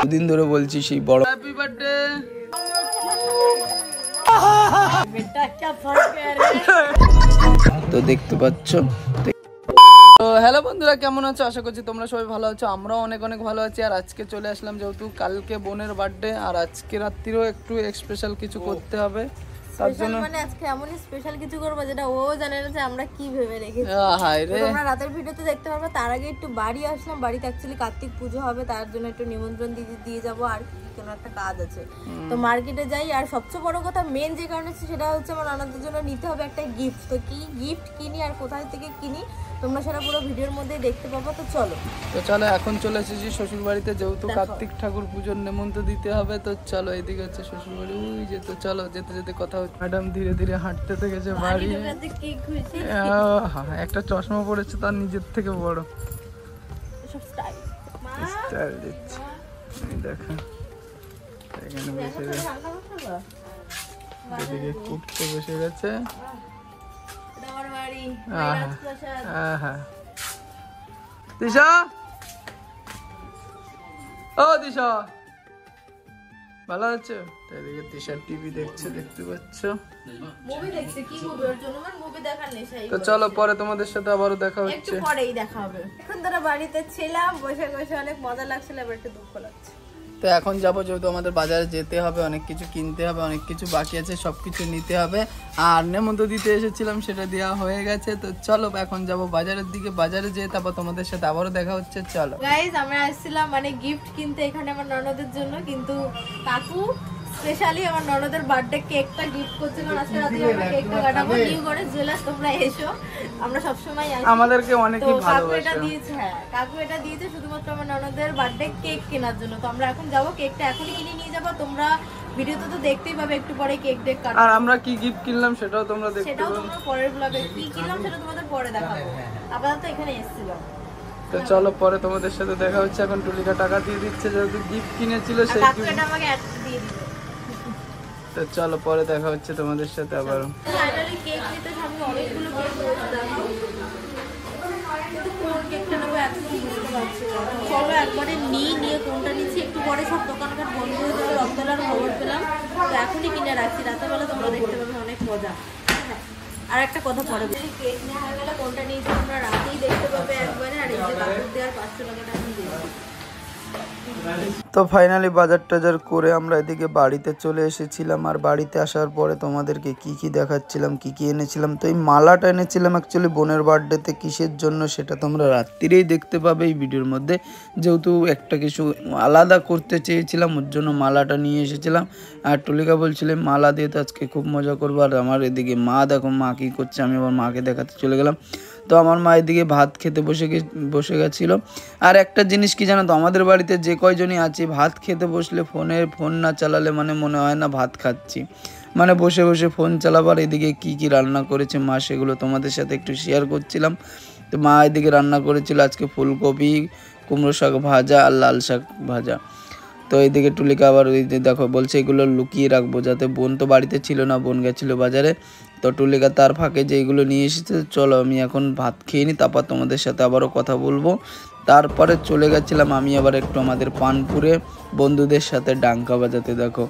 দুদিন ধরে বলছি সেই বড় হ্যাপি বার্থডে তো দেখতে পাচ্ছ। তো হ্যালো বন্ধুরা কেমন আছো? আশা করছি তোমরা সবাই ভালো আছো আমরাও অনেক অনেক ভালো আছি। আর আজকে চলে আসলাম যেহেতু কালকে বোনের বার্থডে আর আজকে রাত্রিরও একটু স্পেশাল কিছু করতে হবে। তার জন্য মানে আজকে এমনই স্পেশাল কিছু করব যেটা ও জানে না যে আমরা কি ভেবে রেখেছি। হায় রে। তোমরা রাতের ভিডিওতে দেখতে পারবে তার আগে একটু বাড়ি আসলাম। বাড়িতে অ্যাকচুয়ালি কার্তিক পুজো হবে তার জন্য একটু নিমন্ত্রণ দিয়ে দিয়ে যাব। আর কি কোনো একটা কাজ আছে। তো মার্কেটে যাই আর সবচেয়ে বড় কথা মেন যে কারণে সেটা হচ্ছে আমার আনন্দের জন্য নিতে হবে একটা গিফট তো কি গিফট কিনি আর কোথায় থেকে কিনি তোমরা সেটা পুরো ভিডিওর মধ্যে দেখতে পাবো তো চলো। তো চলো এখন চলে এসেছি শ্বশুর বাড়িতে যেহেতু কার্তিক ঠাকুর পুজোর নেমন্ত দিতে হবে তো চলো এদিকে হচ্ছে শ্বশুর বাড়ি ওই যে তো চলো যেতে যেতে কথা হচ্ছে। ম্যাডাম ধীরে ধীরে হাঁটতে থেকেছে বাড়ি আজকে কি খুশি একটা চশমা পড়েছে তার নিজের থেকে বড়। স্টাইল দিচ্ছে। এই এখানে বসে এদিকে বসে গেছে। দিশা? ও দিশা। ভালো আছো? এদিকে টিভি দেখছে দেখতে পাচ্ছ? মুভি দেখছে কি মুভি ওর জন্য আমার মুভি দেখার তো চলো পরে তোমাদের সাথে আবারও দেখা একটু হচ্ছে। পরেই দেখা হবে। এখন বাড়িতে ছিলাম বসে বসে অনেক মজা লাগছিল এবার একটু দুঃখ লাগছে। তো এখন যাব যেহেতু আমাদের বাজারে যেতে হবে, অনেক কিছু কিনতে হবে, অনেক কিছু বাকি আছে সব কিছু নিতে হবে। আর নেমন্ত দিতে এসেছিলাম, সেটা দেওয়া হয়ে গেছে। তো চলো এখন যাব বাজারের দিকে। বাজারে যেয়ে তারপর তোমাদের সাথে আবারও দেখা হচ্ছে, চলো। আমরা আসছিলাম মানে গিফট কিনতে এখানে আমার ননদের জন্য, কিন্তু কাকু স্পেশালি আমার ননদের বার্থডে কেকটা গিফট করছে কারণ আজকে রাতে আমরা কেকটা কাটাবো। নিউ করে জুয়েলার্স তোমরা এসো। আমরা সবসময় আসি। আমাদেরকে অনেকই কাকু এটা দিয়েছে হ্যাঁ কাকু এটা দিয়েছে শুধুমাত্র আমার ননদের বার্থডে কেক কেনার জন্য। তো আমরা এখন যাব কেকটা এখনই কিনে নিয়ে যাব। তোমরা ভিডিওতে তো দেখতেই পাবে একটু পরে কেক টেক কাটা। আর আমরা কি গিফট কিনলাম সেটাও তোমরা দেখতে সেটাও তোমরা পরের ব্লগে কি কিনলাম সেটা তোমাদের পরে দেখাবো। আপাতত এখানে এসেছিলাম তো চলো পরে তোমাদের সাথে দেখা হচ্ছে। এখন টুলিকা টাকা দিয়ে দিচ্ছে যেহেতু গিফট কিনেছিল সেই এটা আমাকে তো চলো পরে দেখা হচ্ছে তোমাদের সাথে আবার। চলো একবারে নিই নিয়ে কোনটা নিচ্ছি? একটু পরে সব দোকানঘাট বন্ধ হয়ে যাবে রক্তলার খবর পেলাম। তো এখনই কিনে রাখছি রাতেবেলা তোমরা দেখতে পাবে অনেক মজা। আর একটা কথা পরে বলি। কেক নেওয়া হয়ে গেলে কোনটা নিয়েছি তোমরা রাতেই দেখতে পাবে একবারে আর এই যে কাপড় দেওয়ার পাঁচশো টাকাটা আমি দিয়েছি তো ফাইনালি বাজার টাজার করে আমরা এদিকে বাড়িতে চলে এসেছিলাম। আর বাড়িতে আসার পরে তোমাদেরকে কি কি দেখাচ্ছিলাম, কি কি এনেছিলাম? তো এই মালাটা এনেছিলাম অ্যাকচুয়ালি বোনের বার্থডেতে কিসের জন্য সেটা তোমরা রাত্রিরেই দেখতে পাবে এই ভিডিওর মধ্যে। যেহেতু একটা কিছু আলাদা করতে চেয়েছিলাম, ওর জন্য মালাটা নিয়ে এসেছিলাম। আর টুলিকা বলছিল, মালা দিয়ে তো আজকে খুব মজা করব। আর আমার এদিকে মা, দেখো মা কী করছে, আমি আবার মাকে দেখাতে চলে গেলাম। তো আমার মা এদিকে ভাত খেতে বসে বসে গেছিল। আর একটা জিনিস কি জানো তো, আমাদের বাড়িতে যে কয়জনই আছে, ভাত খেতে বসলে ফোনের ফোন না চালালে মানে মনে হয় না ভাত খাচ্ছি। মানে বসে বসে ফোন চালাবার, এদিকে কি কি রান্না করেছে মা সেগুলো তোমাদের সাথে একটু শেয়ার করছিলাম। তো মা এদিকে রান্না করেছিল আজকে ফুলকপি, কুমড়ো শাক ভাজা আর লাল শাক ভাজা। তো এইদিকে টুলিকা আবার ওই দেখো বলছে এগুলো লুকিয়ে রাখব যাতে বোন তো বাড়িতে ছিল না, বোন গেছিল বাজারে। তো টুলিকা তার ফাঁকে যে এগুলো নিয়ে এসেছে, চলো আমি এখন ভাত খেয়ে নিই তারপর তোমাদের সাথে আবারও কথা বলব। তারপরে চলে গেছিলাম আমি আবার একটু আমাদের পানপুরে, বন্ধুদের সাথে ডাঙ্কা বাজাতে, দেখো।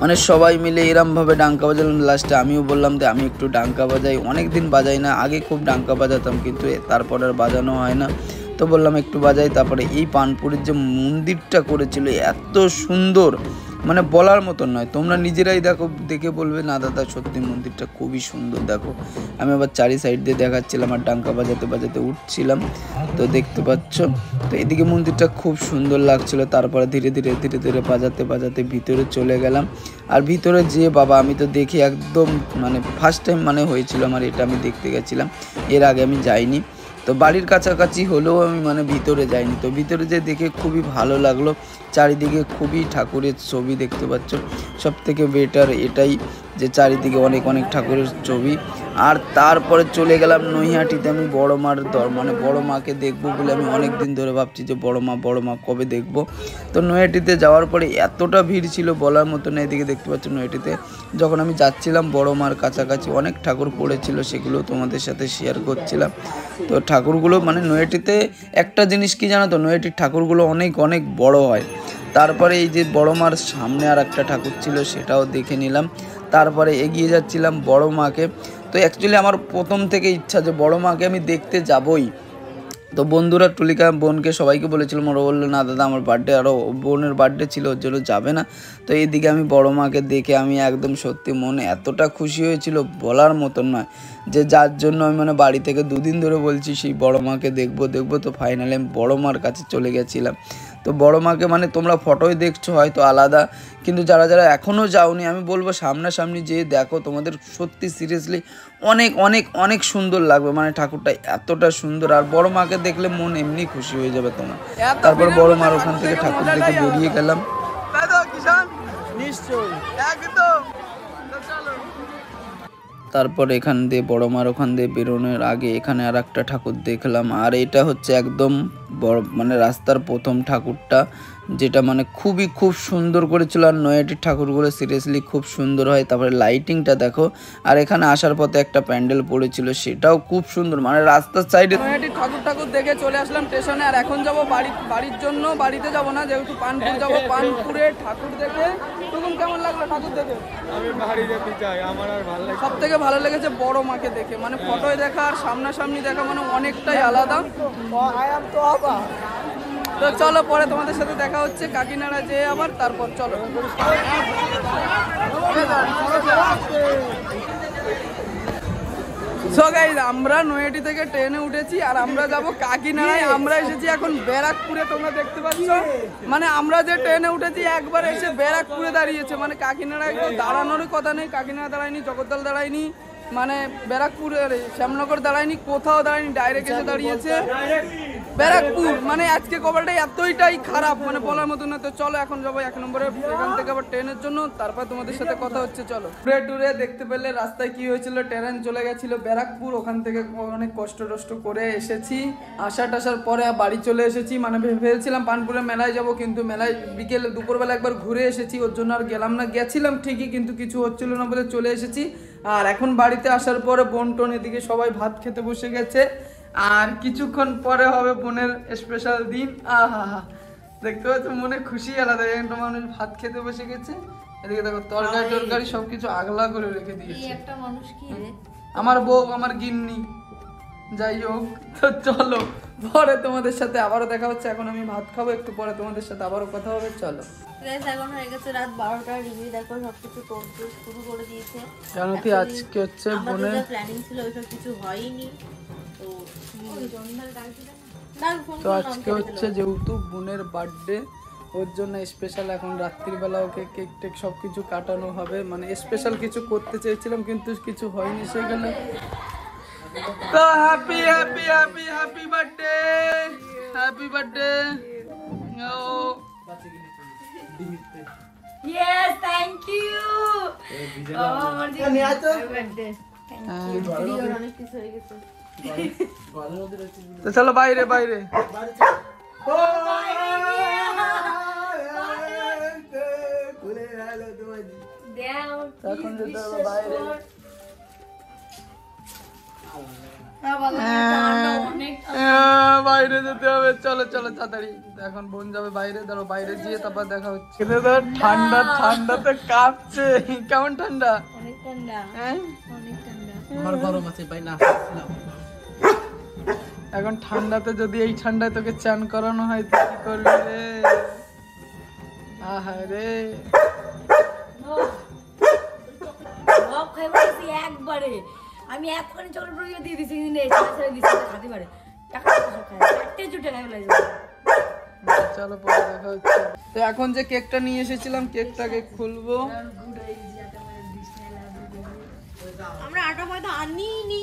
মানে সবাই মিলে এরমভাবে ডাঙ্কা বাজালাম লাস্টে আমিও বললাম যে আমি একটু ডাঙ্কা বাজাই। অনেক দিন বাজাই না, আগে খুব ডাঙ্কা বাজাতাম, কিন্তু তারপর আর বাজানো হয় না। তো বললাম একটু বাজাই, তারপরে এই পানপুরের যে মন্দিরটা করেছিল, এত সুন্দর! মানে বলার মতন নয়। তোমরা নিজেরাই দেখো, দেখে বলবে, না দাদা, সত্যি মন্দিরটা খুবই সুন্দর। দেখো, আমি আবার চারি সাইড দিয়ে দেখাচ্ছিলাম আর ডাঙ্কা বাজাতে বাজাতে উঠছিলাম। তো দেখতে পাচ্ছ, তো এদিকে মন্দিরটা খুব সুন্দর লাগছিল। তারপরে ধীরে ধীরে ধীরে ধীরে বাজাতে বাজাতে ভিতরে চলে গেলাম। আর ভিতরে যে বাবা, আমি তো দেখি একদম মানে ফার্স্ট টাইম মানে হয়েছিল আমার, এটা আমি দেখতে গেছিলাম। এর আগে আমি যাইনি। তো বাড়ির কাছাকাছি হলেও আমি মানে ভিতরে যাইনি। তো ভিতরে যে দেখে খুবই ভালো লাগল। চারিদিকে খুবই ঠাকুরের ছবি দেখতে পাচ্ছ। সব থেকে বেটার এটাই যে চারিদিকে অনেক অনেক ঠাকুরের ছবি। আর তারপরে চলে গেলাম নৈহাটিতে আমি বড় মার দর মানে বড় মাকে দেখব বলে আমি অনেক দিন ধরে ভাবছি যে বড় মা বড় মা কবে দেখব। তো নৈহাটিতে যাওয়ার পরে এতটা ভিড় ছিল বলার মতো না এদিকে দেখতে পাচ্ছ নৈহাটিতে। যখন আমি যাচ্ছিলাম বড় মার কাছাকাছি, অনেক ঠাকুর পড়েছিল, সেগুলো তোমাদের সাথে শেয়ার করছিলাম। তো ঠাকুরগুলো মানে নৈহাটিতে একটা জিনিস কি জানো তো, নৈহাটির ঠাকুরগুলো অনেক অনেক বড় হয়। তারপরে এই যে বড় মার সামনে আর একটা ঠাকুর ছিল, সেটাও দেখে নিলাম। তারপরে এগিয়ে যাচ্ছিলাম বড় মাকে। তো অ্যাকচুয়ালি আমার প্রথম থেকে ইচ্ছা যে বড় মাকে আমি দেখতে যাবই। তো বন্ধুরা টুলিকা বোনকে সবাইকে বলেছিলাম ওরা বলল না দাদা আমার বার্থডে আরও বোনের বার্থডে ছিল, ওর জন্য যাবে না। তো এইদিকে আমি বড় মাকে দেখে আমি একদম সত্যি মনে এতটা খুশি হয়েছিল, বলার মতন নয় যে যার জন্য আমি মানে বাড়ি থেকে দুদিন ধরে বলছি, সেই বড় মাকে দেখব দেখব তো ফাইনালি আমি বড় মার কাছে চলে গেছিলাম। তো বড় মাকে মানে তোমরা ফটোয় দেখছ হয়তো আলাদা। কিন্তু যারা যারা এখনও যাওনি আমি বলব সামনাসামনি যেয়ে দেখো তোমাদের সত্যি সিরিয়াসলি অনেক অনেক অনেক সুন্দর লাগবে। মানে ঠাকুরটা এতটা সুন্দর। আর বড় মাকে দেখলে মন এমনি খুশি হয়ে যাবে তোমার। তারপর বড় মার ওখান থেকে ঠাকুর দেখে বেরিয়ে গেলাম। তারপর এখান দিয়ে বড় মার ওখান দিয়ে বেরোনোর আগে এখানে আর একটা ঠাকুর দেখলাম। আর এটা হচ্ছে একদম বড় মানে রাস্তার প্রথম ঠাকুরটা যেটা মানে খুবই খুব সুন্দর করেছিল আর নয়াটির ঠাকুরগুলো সিরিয়াসলি খুব সুন্দর হয়। তারপরে লাইটিংটা দেখো আর এখানে আসার পথে একটা প্যান্ডেল পড়েছিল সেটাও খুব সুন্দর। মানে রাস্তার সাইডে নৈহাটি ঠাকুর ঠাকুর দেখে চলে আসলাম স্টেশনে আর এখন যাব বাড়ি বাড়ির জন্য বাড়িতে যাব না যেহেতু পানপুর যাব পানপুরে ঠাকুর দেখে। তখন কেমন লাগল ঠাকুর দেখে? আমি বাড়ি যেতে চাই আমার আর ভালো লাগে সব থেকে ভালো লেগেছে বড় মাকে দেখে মানে ফটোয় দেখা আর সামনাসামনি দেখা মানে অনেকটাই আলাদা। তো চলো পরে তোমাদের সাথে দেখা হচ্ছে কাকিনাড়া যে আবার তারপর চলো। সো গাইজ আমরা নয়াটি থেকে ট্রেনে উঠেছি আর আমরা যাব কাকিনাড়ায়। আমরা এসেছি এখন ব্যারাকপুরে তোমরা দেখতে পাচ্ছ। মানে আমরা যে ট্রেনে উঠেছি একবার এসে ব্যারাকপুরে দাঁড়িয়েছে। মানে কাকিনাড়ায় কেউ দাঁড়ানোরই কথা নেই। কাকিনাড়া দাঁড়ায়নি জগদ্দল দাঁড়ায়নি মানে ব্যারাকপুর শ্যামনগর দাঁড়ায়নি কোথাও দাঁড়ায়নি ডাইরেক্ট এসে দাঁড়িয়েছে। ব্যারাকপুর। মানে আজকে কপালটা এতইটাই খারাপ মানে বলার মতো না। তো চলো, এখন যাব এক নম্বরে। এখান থেকে আবার ট্রেনের জন্য। তারপর তোমাদের সাথে কথা হচ্ছে, চলো। টুরে টুরে দেখতে পেলে রাস্তায় কি হয়েছিল, ট্রেন চলে গেছিল ব্যারাকপুর। ওখান থেকে অনেক কষ্ট টষ্ট করে এসেছি। আসা টাসার পরে বাড়ি চলে এসেছি। মানে ভেবেছিলাম পানপুরে মেলায় যাব, কিন্তু মেলায় বিকেলে দুপুরবেলা একবার ঘুরে এসেছি। ওর জন্য আর গেলাম না। গেছিলাম ঠিকই, কিন্তু কিছু হচ্ছিল না বলে চলে এসেছি। আর এখন বাড়িতে আসার পরে বোন টোন এদিকে সবাই ভাত খেতে বসে গেছে। আর কিছুক্ষণ পরে হবে বোনের স্পেশাল দিন। আহা দেখতে পাচ্ছ মনে খুশি আলাদা। একটা মানুষ ভাত খেতে বসে গেছে? এদিকে দেখো তরকারি টরকারি সবকিছু আগলা করে রেখে দিয়েছে। একটা মানুষ কি আমার বউ আমার গিন্নি। যাই হোক তো চলো। পরে তোমাদের সাথে আবারও দেখা হচ্ছে। এখন আমি ভাত খাব একটু পরে তোমাদের সাথে আবারও কথা হবে। চলো। এখন হয়ে গেছে রাত বারোটা রিভিউ দেখো সবকিছু শুরু করে দিয়েছে। জানো কি আজকে হচ্ছে বোনের প্ল্যানিং ছিল ওইসব কিছু হয়নি। তো আজকে হচ্ছে যেহেতু বোনের বার্থডে ওর জন্য স্পেশাল এখন রাত্রিবেলা ওকে কেক টেক সব কিছু কাটানো হবে। মানে স্পেশাল কিছু করতে চেয়েছিলাম কিন্তু কিছু হয়নি সেখানে। তো happy happy happy happy birthday happy birthday O. Yes, thank you. দিদি- Happy birthday. Thank you. হয়ে। তো চলো বাইরে বাইরে। এখন যেতে হবে বাইরে হ্যাঁ, ঠান্ডা আহ, বাইরে যেতে হবে। চলো চলো তাড়াতাড়ি। এখন বোন যাবে বাইরে ধরো বাইরে গিয়ে তারপর দেখা হচ্ছে। ধর ঠান্ডা ঠান্ডাতে কাঁপছে। কেমন ঠান্ডা? অনেক ঠান্ডা। হ্যাঁ? অনেক ঠান্ডা। এখন ঠান্ডাতে যদি এই ঠান্ডায় তোকে চান করানো হয় তো কি করবি রে? আহা রে। সব খাই বলেছি একবারে। আমি একখানে চকলেট পরে দিয়ে দিছি কিন্তু খাতে পারে। চলো পরে দেখা হচ্ছে। তো এখন যে কেকটা নিয়ে এসেছিলাম কেকটাকে খুলবো। আমরা আটা ময়দা আনিনি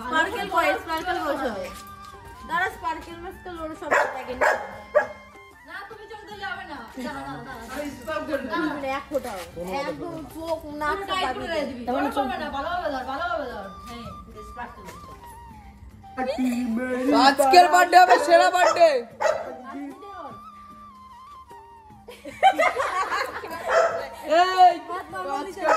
স্পার্কেল কয় স্পার্কেল বসো দাঁড়া স্পার্কেল মাস্কেল ওর সব লাগে না না তুমি চোখ দিলে হবে না দাঁড়া, দাঁড়া, দাঁড়া। মানে এক ফোটাও একদম চোখ নাক পুরো টাইট করে দিয়ে দিবি। তারপরে চোখ না, ভালোভাবে ধর, ভালোভাবে ধর। হ্যাঁ, sparkle। আজকের বার্থডে হবে সেরা বার্থডে এই আজকের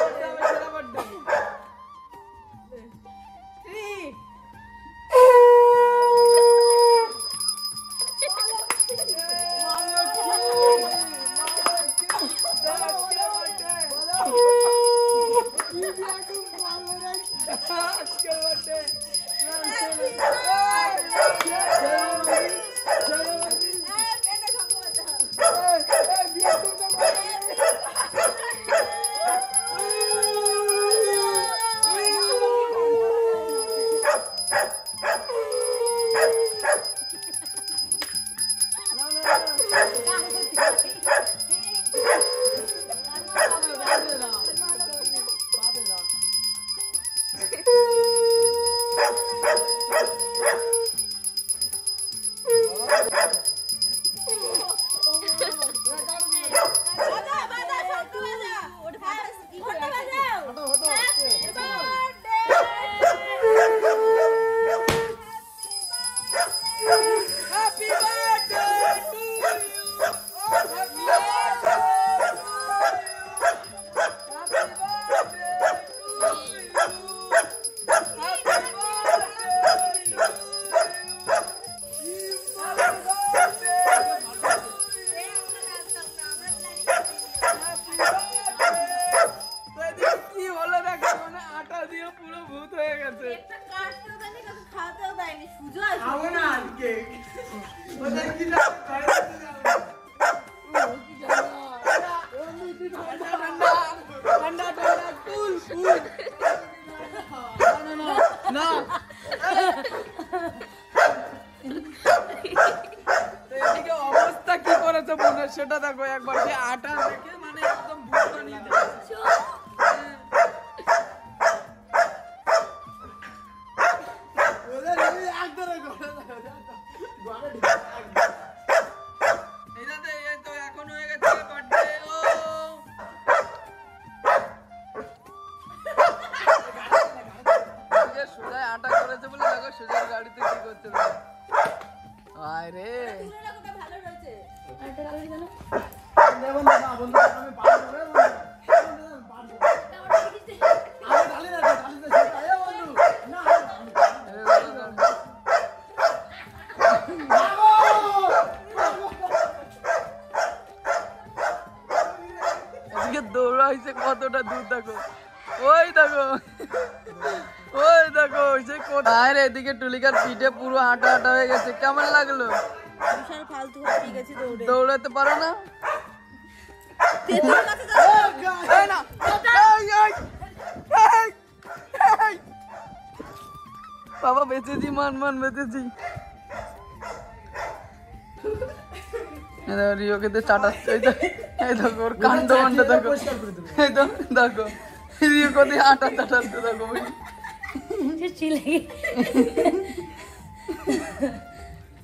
মানে আটা দিয়ে পুরো ভূত হয়ে গেছে। খাওয়াতেও দেয়নি সুজয় ঠান্ডা ঠান্ডা কুল কুল না অবস্থা কি করেছে বোনের সেটা দেখো একবার। আটা দেখে হয়েছে কতটা দূর দেখো। ওই দেখো। ওই দেখো সে কোথায় এদিকে টুলিকার পিঠে পুরো আটা আটা হয়ে গেছে। কেমন লাগল? দৌড়াতে পারো না। বাবা বেঁচেছি মান মান বেঁচেছি। রিওকে দিয়ে চাটাচ্ছে এই দেখো, এই দেখো ওর কাণ্ড মান্ড দেখো। এই দেখো রিও কোথায় আটা চাটাচ্ছে দেখো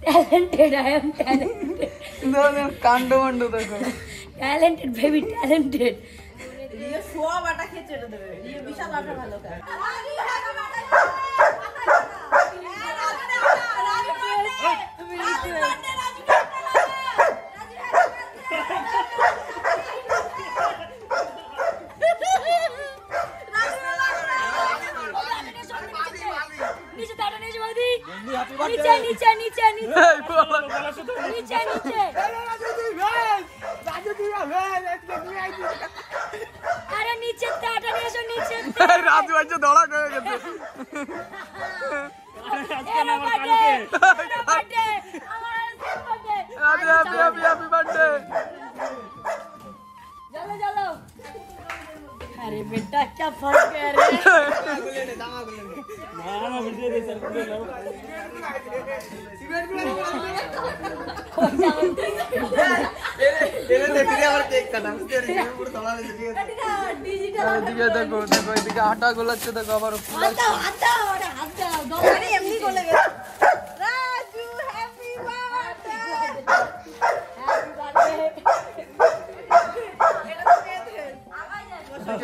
Talented, I am talented. দেখো, কাণ্ড মান্ড দেখো। সোয়া বাটা খেয়ে দেবে। বিশাল ভালো খায়। নিচে अरे बेटा क्या फर्क है रे এদিকে দেখো দেখো এদিকে আটা গোলাচ্ছে দেখো আবার হাত দাও হাত দাও আরে হাত দাও দাও আরে এমনি বলে গেছে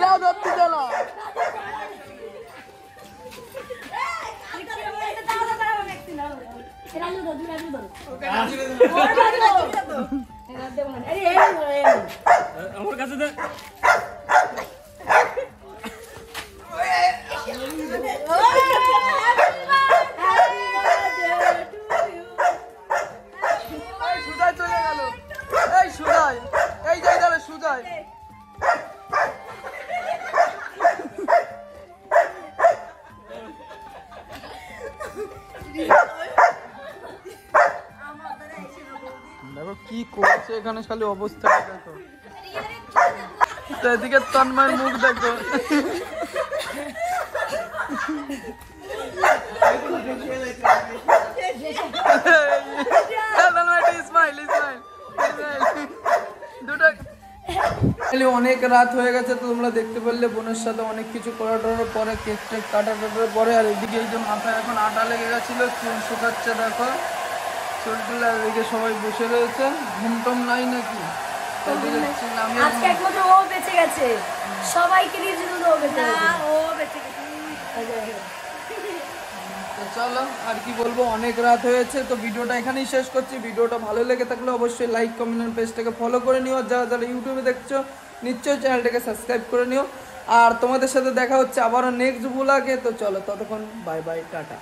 আরে নাও ধরতে চলো আমার কাছে করছে এখানে খালি অবস্থা, দেখো। এদিকে মুখ দেখো। খালি অনেক রাত হয়ে গেছে, তো তোমরা দেখতে পারলে বোনের সাথে অনেক কিছু করা টরার পরে কেক টেক কাটার পরে, আর এদিকে এই যে মাথায় এখন আটা লেগে গেছিল চুল শুকাচ্ছে, দেখো। সবাই বসে রয়েছে। ঘুম টুম নাই। নাকি চুল আর- আজকে একমাত্র ও বেঁচে গেছে। সবাইকে নিয়ে শুধু ও বেঁচে ও বেঁচে গেছে। তো চলো আর কি বলব অনেক রাত হয়েছে তো ভিডিওটা এখানেই শেষ করছি। ভিডিওটা ভালো লেগে থাকলে অবশ্যই লাইক কমেন্ট পেজটাকে ফলো করে নিও। যারা যারা ইউটিউবে দেখছ নিশ্চয়ই চ্যানেলটাকে সাবস্ক্রাইব করে নিও। আর তোমাদের সাথে দেখা হচ্ছে আবারও নেক্সট ব্লগে তো চলো ততক্ষণ বাই বাই টাটা।